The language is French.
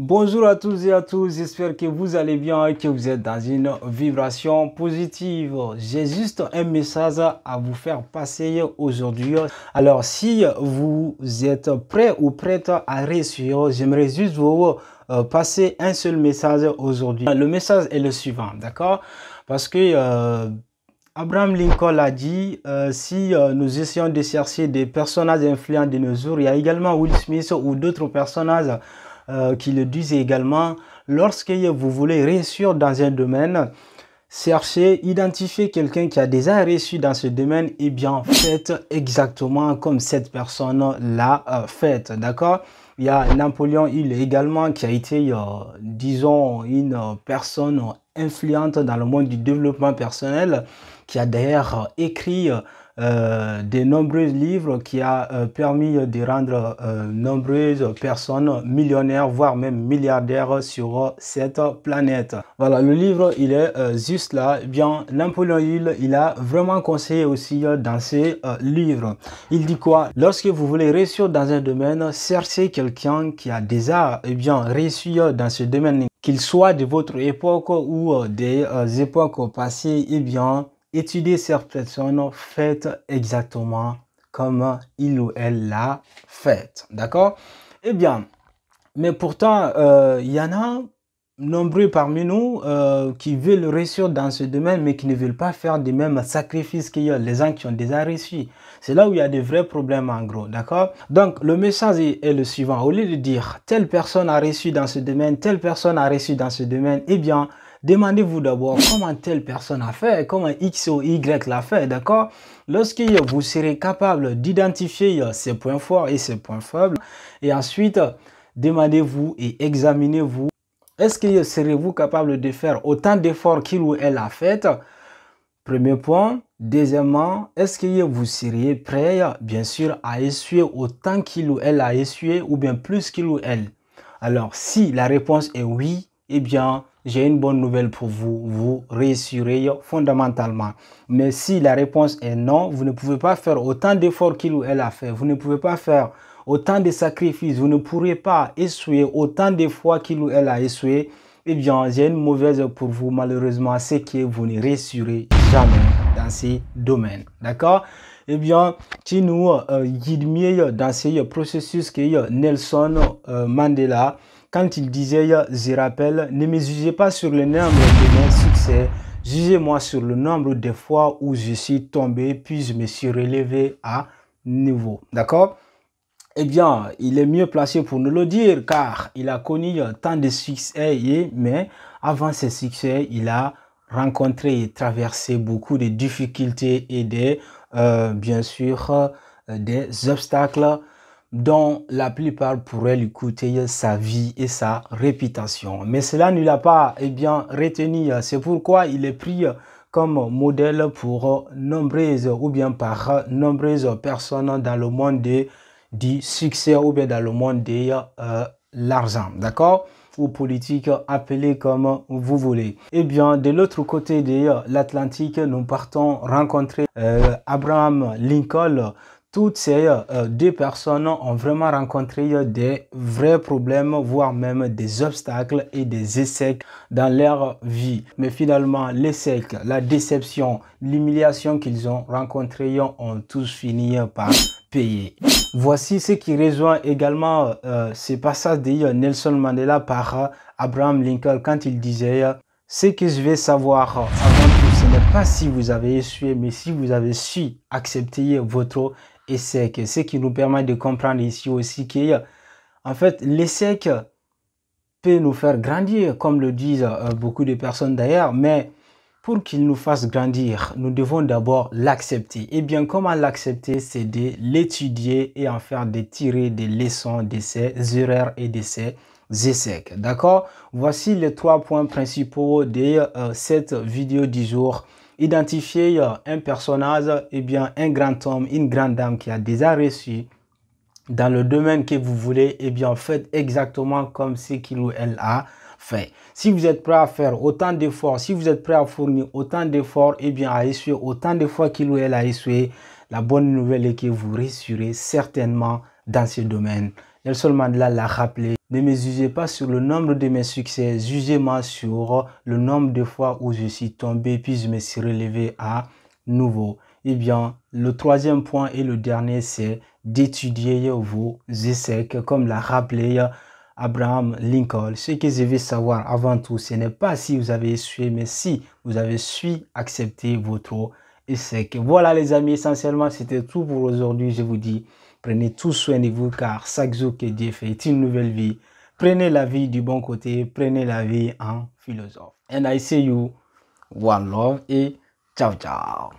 Bonjour à tous et à tous, j'espère que vous allez bien et que vous êtes dans une vibration positive. J'ai juste un message à vous faire passer aujourd'hui. Alors si vous êtes prêt ou prête à réussir, j'aimerais juste vous euh, passer un seul message aujourd'hui. Le message est le suivant, d'accord? Parce que... Euh, Abraham Lincoln a dit, euh, si nous essayons de chercher des personnages influents de nos jours, il y a également Will Smith ou d'autres personnages euh, qui le disent également, lorsque vous voulez réussir dans un domaine, cherchez, identifiez quelqu'un qui a déjà réussi dans ce domaine, et eh bien faites exactement comme cette personne l'a euh, fait, d'accord? Il y a Napoléon Hill également qui a été, euh, disons, une personne influente dans le monde du développement personnel, qui a d'ailleurs écrit euh, de nombreux livres qui a euh, permis de rendre euh, nombreuses personnes millionnaires, voire même milliardaires sur cette planète. Voilà, le livre, il est juste là. Eh bien, Napoléon Hill, il a vraiment conseillé aussi dans ses livres. Il dit quoi? Lorsque vous voulez réussir dans un domaine, cherchez quelqu'un qui a déjà eh bien, réussi dans ce domaine, qu'il soit de votre époque ou des époques passées, eh bien, étudier cette personne faite exactement comme il ou elle l'a faite. D'accord? Eh bien, mais pourtant, euh, il y en a nombreux parmi nous euh, qui veulent réussir dans ce domaine, mais qui ne veulent pas faire des mêmes sacrifices que les gens qui ont déjà réussi. C'est là où il y a des vrais problèmes en gros, d'accord? Donc, le message est, le suivant. Au lieu de dire, telle personne a réussi dans ce domaine, telle personne a réussi dans ce domaine, eh bien, Demandez-vous d'abord comment telle personne a fait, comment X ou Y l'a fait, d'accord? Lorsque vous serez capable d'identifier ses points forts et ses points faibles, et ensuite, demandez-vous et examinez-vous, est-ce que serez-vous capable de faire autant d'efforts qu'il ou elle a fait? Premier point. Deuxièmement, est-ce que vous seriez prêt, bien sûr, à essuyer autant qu'il ou elle a essuyé ou bien plus qu'il ou elle? Alors, si la réponse est oui, eh bien, j'ai une bonne nouvelle pour vous. Vous réussirez fondamentalement. Mais si la réponse est non, vous ne pouvez pas faire autant d'efforts qu'il ou elle a fait. Vous ne pouvez pas faire autant de sacrifices. Vous ne pourrez pas essuyer autant de fois qu'il ou elle a essuyé. Eh bien, j'ai une mauvaise pour vous. Malheureusement, c'est que vous ne réussirez jamais dans ces domaines. D'accord? Eh bien, tu nous euh, guides mieux dans ces processus que Nelson euh, Mandela quand il disait, je rappelle, ne me jugez pas sur le nombre de mes succès, jugez-moi sur le nombre de fois où je suis tombé, puis je me suis relevé à nouveau. D'accord? Eh bien, il est mieux placé pour nous le dire, car il a connu tant de succès, mais avant ces succès, il a rencontré et traversé beaucoup de difficultés et des, euh, bien sûr, euh, des obstacles dont la plupart pourraient lui coûter sa vie et sa réputation. Mais cela ne l'a pas eh bien, retenu. C'est pourquoi il est pris comme modèle pour nombreuses ou bien par nombreuses personnes dans le monde du succès ou bien dans le monde de euh, l'argent. D'accord? Ou politique, appelé comme vous voulez. Eh bien, de l'autre côté de l'Atlantique, nous partons rencontrer euh, Abraham Lincoln, toutes ces euh, deux personnes ont vraiment rencontré des vrais problèmes, voire même des obstacles et des échecs dans leur vie. Mais finalement, l'échec, la déception, l'humiliation qu'ils ont rencontré ont tous fini par payer. Voici ce qui rejoint également euh, ce passage de Nelson Mandela par Abraham Lincoln quand il disait ce que je vais savoir avant tout, ce n'est pas si vous avez essuyé, mais si vous avez su accepter votre échec. Ce qui nous permet de comprendre ici aussi que, en fait, l'échec peut nous faire grandir, comme le disent euh, beaucoup de personnes d'ailleurs, mais pour qu'il nous fasse grandir, nous devons d'abord l'accepter. Et bien, comment l'accepter? C'est de l'étudier et en faire de tirer des leçons de ses erreurs et de ses échecs. D'accord? Voici les trois points principaux de euh, cette vidéo du jour identifier euh, un personnage, eh bien un grand homme, une grande dame qui a déjà réussi dans le domaine que vous voulez, eh bien faites exactement comme ce qu'il ou elle a fait. Si vous êtes prêt à faire autant d'efforts, si vous êtes prêt à fournir autant d'efforts, eh bien à essuyer autant de fois qu'il ou elle a essuyé, la bonne nouvelle est que vous réussirez certainement dans ce domaine. Nelson Mandela l'a rappelé, Ne me jugez pas sur le nombre de mes succès, jugez-moi sur le nombre de fois où je suis tombé puis je me suis relevé à nouveau. Eh bien, le troisième point et le dernier, c'est d'étudier vos échecs, comme l'a rappelé Abraham Lincoln. Ce que je veux savoir avant tout, ce n'est pas si vous avez échoué, mais si vous avez su accepter votre échec. Voilà les amis, essentiellement, c'était tout pour aujourd'hui. Je vous dis Prenez tout soin de vous car chaque jour que Dieu fait est une nouvelle vie. Prenez la vie du bon côté, prenez la vie en philosophe. And I see you. One love et ciao ciao.